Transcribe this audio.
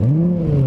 mm